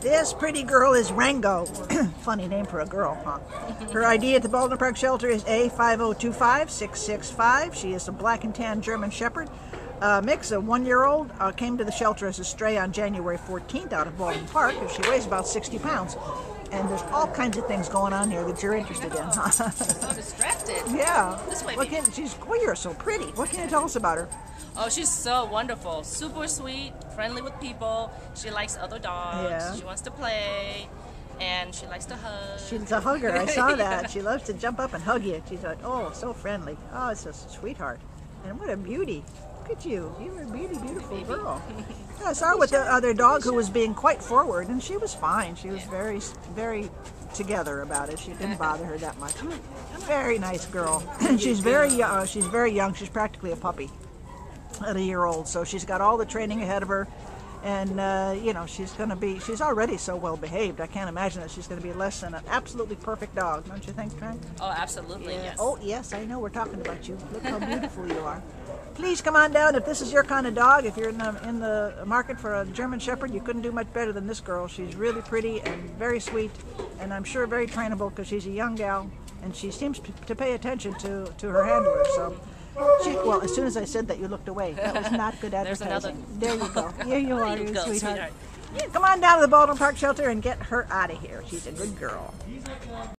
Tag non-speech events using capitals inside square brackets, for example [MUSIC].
This pretty girl is Rango. [CLEARS THROAT] Funny name for a girl, huh? Her ID at the Baldwin Park Shelter is A5025665. She is a black and tan German Shepherd. Uh, Mix, a one-year-old, uh, came to the shelter as a stray on January 14th out of Baldwin Park. She weighs about 60 pounds. And there's all kinds of things going on here that you're interested in. [LAUGHS] so [LAUGHS] distracted. Yeah. This way, what can, she's, well, you're so pretty. What can you tell us about her? Oh, she's so wonderful. Super sweet, friendly with people. She likes other dogs. Yeah. She wants to play. And she likes to hug. She's a hugger. I saw [LAUGHS] that. She loves to jump up and hug you. She's like, oh, so friendly. Oh, it's a sweetheart. And what a beauty. Look at you. You're a beauty, beautiful girl. [LAUGHS] Yeah, I saw with the other dog who was being quite forward, and she was fine. She was very, very together about it. She didn't [LAUGHS] bother her that much. Very nice girl. [CLEARS THROAT] she's very, uh, she's very young. She's practically a puppy at a year old. So she's got all the training ahead of her. And, uh, you know, she's going to be, she's already so well behaved. I can't imagine that she's going to be less than an absolutely perfect dog, don't you think, Frank? Oh, absolutely, yes. Oh, yes, I know we're talking about you. Look how beautiful you are. Please come on down if this is your kind of dog. If you're in the, in the market for a German Shepherd, you couldn't do much better than this girl. She's really pretty and very sweet, and I'm sure very trainable because she's a young gal, and she seems to pay attention to, to her handler. So, she, well, as soon as I said that, you looked away. That was not good [LAUGHS] advertising. There you go. [LAUGHS] Here you are, you go, sweetheart. sweetheart. Come on down to the Baldwin Park Shelter and get her out of here. She's a good girl.